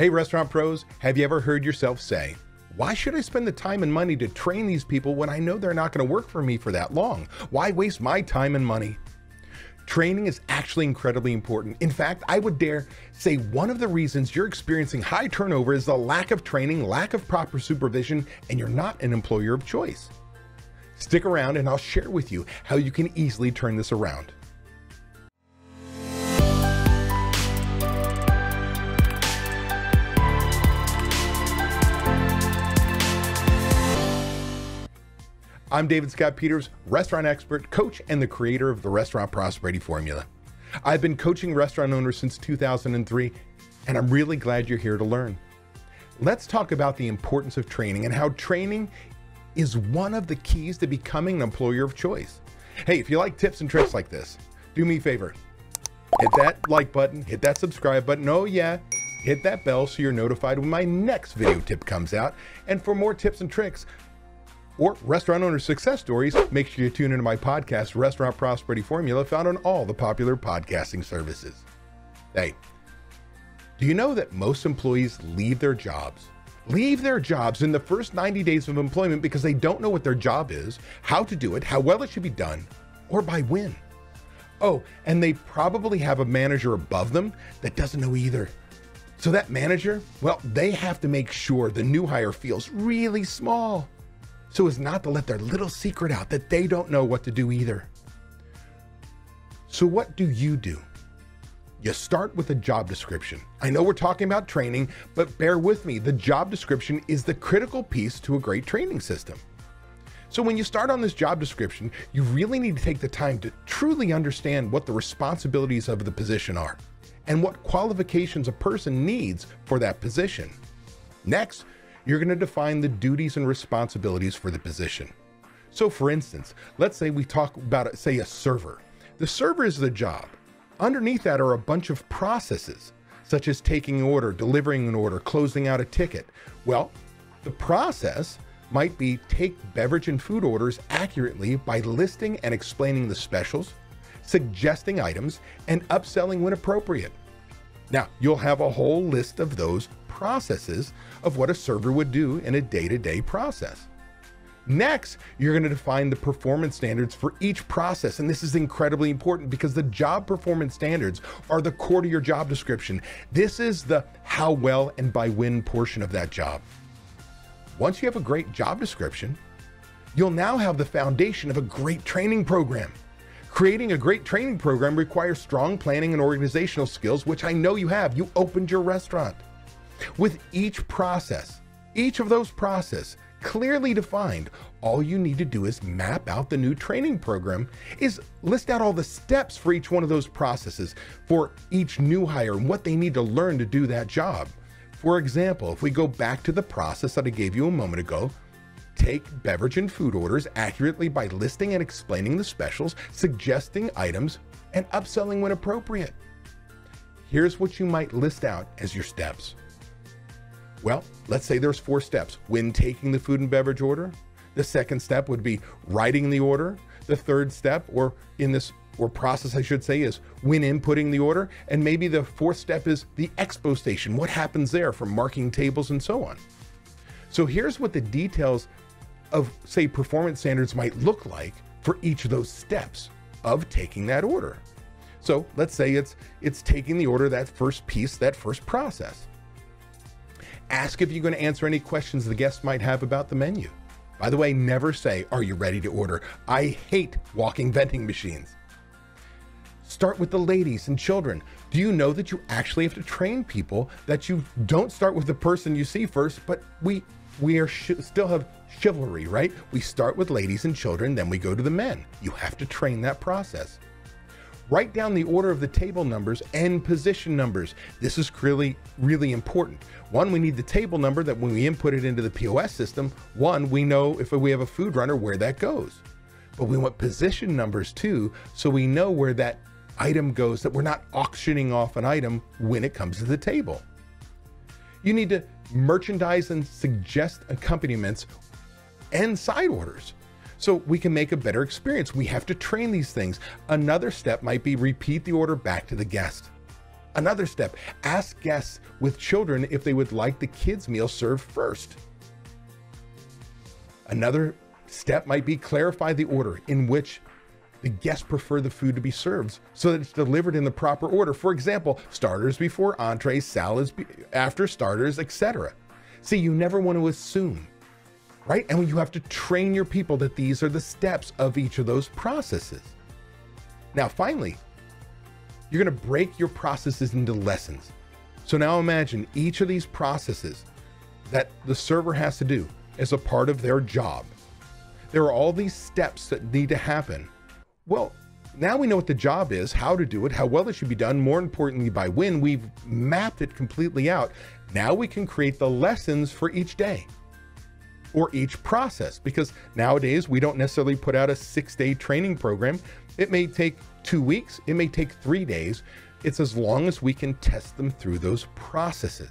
Hey, restaurant pros, have you ever heard yourself say, why should I spend the time and money to train these people when I know they're not going to work for me for that long? Why waste my time and money? Training is actually incredibly important. In fact, I would dare say one of the reasons you're experiencing high turnover is the lack of training, lack of proper supervision, and you're not an employer of choice. Stick around and I'll share with you how you can easily turn this around. I'm David Scott Peters, restaurant expert, coach, and the creator of the Restaurant Prosperity Formula. I've been coaching restaurant owners since 2003, and I'm really glad you're here to learn. Let's talk about the importance of training and how training is one of the keys to becoming an employer of choice. Hey, if you like tips and tricks like this, do me a favor. Hit that like button, hit that subscribe button. Oh, yeah, hit that bell so you're notified when my next video tip comes out. And for more tips and tricks, or restaurant owner success stories, make sure you tune into my podcast, Restaurant Prosperity Formula, found on all the popular podcasting services. Hey, do you know that most employees leave their jobs? Leave their jobs in the first 90 days of employment because they don't know what their job is, how to do it, how well it should be done, or by when. Oh, and they probably have a manager above them that doesn't know either. So that manager, well, they have to make sure the new hire feels really small so as not to let their little secret out that they don't know what to do either. So, what do you do? You start with a job description. I know we're talking about training, but bear with me. The job description is the critical piece to a great training system. So, when you start on this job description, you really need to take the time to truly understand what the responsibilities of the position are and what qualifications a person needs for that position. Next, you're going to define the duties and responsibilities for the position. So, for instance, let's say we talk about, say, a server. The server is the job. Underneath that are a bunch of processes, such as taking an order, delivering an order, closing out a ticket. Well, the process might be take beverage and food orders accurately by listing and explaining the specials, suggesting items, and upselling when appropriate. Now, you'll have a whole list of those processes of what a server would do in a day to day process. Next, you're going to define the performance standards for each process. And this is incredibly important because the job performance standards are the core to your job description. This is the how well and by when portion of that job. Once you have a great job description, you'll now have the foundation of a great training program. Creating a great training program requires strong planning and organizational skills, which I know you have. You opened your restaurant. With each process, each of those process clearly defined, all you need to do is map out the new training program is list out all the steps for each one of those processes for each new hire and what they need to learn to do that job. For example, if we go back to the process that I gave you a moment ago, take beverage and food orders accurately by listing and explaining the specials, suggesting items, and upselling when appropriate. Here's what you might list out as your steps. Well, let's say there's four steps when taking the food and beverage order. The second step would be writing the order. The third step, or in this or process, I should say, is when inputting the order. And maybe the fourth step is the expo station. What happens there from marking tables and so on. So here's what the details of, say, performance standards might look like for each of those steps of taking that order. So let's say it's it's taking the order, that first piece, that first process. Ask if you're going to answer any questions the guests might have about the menu. By the way, never say, Are you ready to order? I hate walking vending machines. Start with the ladies and children. Do you know that you actually have to train people that you don't start with the person you see first, but we we are sh- still have chivalry, right? We start with ladies and children, then we go to the men. You have to train that process. Write down the order of the table numbers and position numbers. This is really, really important. One, we need the table number that when we input it into the POS system, one, we know if we have a food runner where that goes. But we want position numbers too, so we know where that item goes, that we're not auctioning off an item when it comes to the table. You need to merchandise and suggest accompaniments and side orders so we can make a better experience. We have to train these things. Another step might be repeat the order back to the guest. Another step ask guests with children if they would like the kids' meal served first. Another step might be clarify the order in which the guests prefer the food to be served so that it's delivered in the proper order. For example, starters before entrees, salads after starters, etc. See, you never want to assume, right? And you have to train your people that these are the steps of each of those processes. Now, finally, you're going to break your processes into lessons. So now imagine each of these processes that the server has to do as a part of their job. There are all these steps that need to happen. Well, now we know what the job is, how to do it, how well it should be done, more importantly, by when we've mapped it completely out. Now we can create the lessons for each day or each process because nowadays we don't necessarily put out a six day training program. It may take two weeks, it may take three days. It's as long as we can test them through those processes.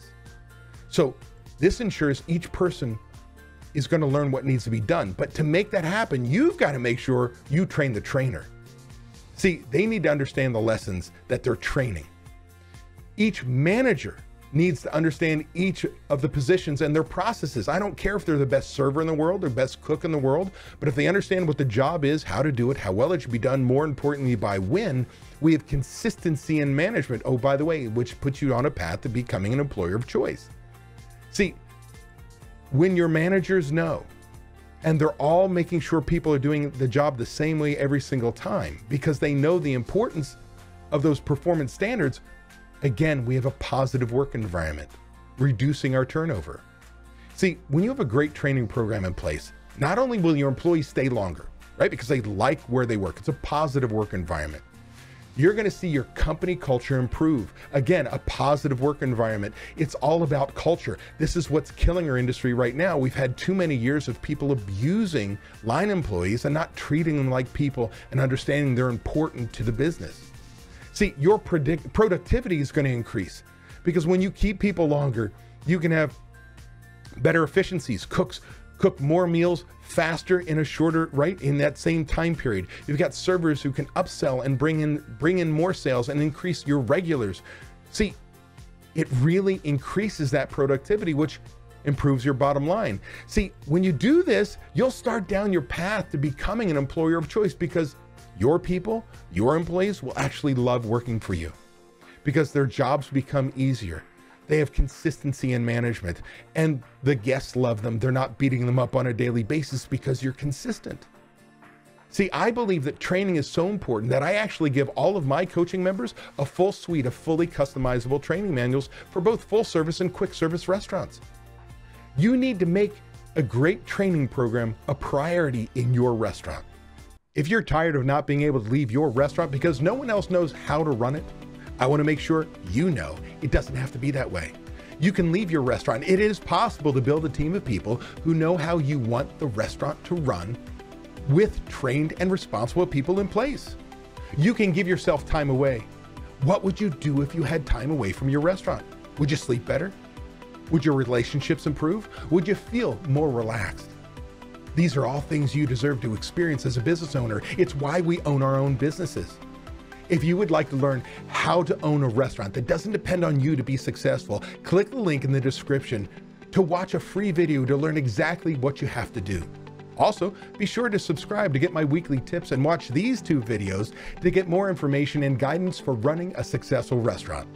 So, this ensures each person is going to learn what needs to be done. But to make that happen, you've got to make sure you train the trainer. See, they need to understand the lessons that they're training. Each manager needs to understand each of the positions and their processes. I don't care if they're the best server in the world or best cook in the world, but if they understand what the job is, how to do it, how well it should be done, more importantly, by when, we have consistency in management. Oh, by the way, which puts you on a path to becoming an employer of choice. See, when your managers know and they're all making sure people are doing the job the same way every single time because they know the importance of those performance standards Again, we have a positive work environment, reducing our turnover. See, when you have a great training program in place, not only will your employees stay longer, right, because they like where they work, it's a positive work environment. You're going to see your company culture improve. Again, a positive work environment. It's all about culture. This is what's killing our industry right now. We've had too many years of people abusing line employees and not treating them like people and understanding they're important to the business. See, your predict- productivity is going to increase because when you keep people longer, you can have better efficiencies. Cooks cook more meals faster in a shorter right in that same time period. You've got servers who can upsell and bring in bring in more sales and increase your regulars. See, it really increases that productivity which improves your bottom line. See, when you do this, you'll start down your path to becoming an employer of choice because your people, your employees will actually love working for you because their jobs become easier. They have consistency in management and the guests love them. They're not beating them up on a daily basis because you're consistent. See, I believe that training is so important that I actually give all of my coaching members a full suite of fully customizable training manuals for both full service and quick service restaurants. You need to make a great training program a priority in your restaurant. If you're tired of not being able to leave your restaurant because no one else knows how to run it, I want to make sure you know it doesn't have to be that way. You can leave your restaurant. It is possible to build a team of people who know how you want the restaurant to run with trained and responsible people in place. You can give yourself time away. What would you do if you had time away from your restaurant? Would you sleep better? Would your relationships improve? Would you feel more relaxed? These are all things you deserve to experience as a business owner. It's why we own our own businesses. If you would like to learn how to own a restaurant that doesn't depend on you to be successful, click the link in the description to watch a free video to learn exactly what you have to do. Also, be sure to subscribe to get my weekly tips and watch these two videos to get more information and guidance for running a successful restaurant.